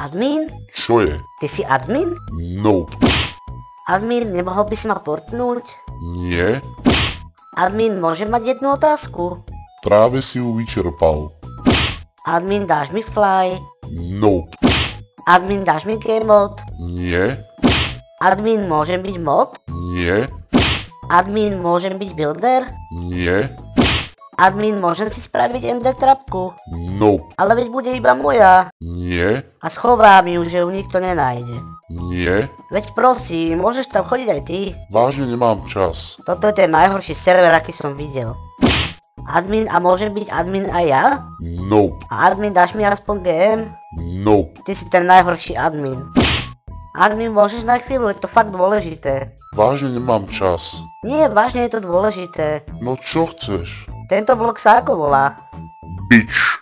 Admin? Čo je? Ty si admin? Nope. Admin, nemohol by si ma portnúť? Nie. Admin, môžem mať jednu otázku? Práve si ju vyčerpal. Admin, dáš mi fly? Nope. Admin, dáš mi game mod? Nie. Admin, môžem byť mod? Nie. Admin, môžem byť builder? Nie. Admin, môžem si spraviť MD trapku? Nope. Ale veď bude iba moja. Nie. A schovám ju, že ju nikto nenájde. Nie. Veď prosím, môžeš tam chodiť aj ty. Vážne nemám čas. Toto je ten najhorší server, aký som videl. Admin, a môžem byť admin aj ja? Nope. A admin, dáš mi aspoň GM? Nope. Ty si ten najhorší admin. Admin, môžeš na chvíľu, je to fakt dôležité. Vážne nemám čas. Nie, vážne je to dôležité. No čo chceš? Tenta bloquear aquilo lá. Bitch.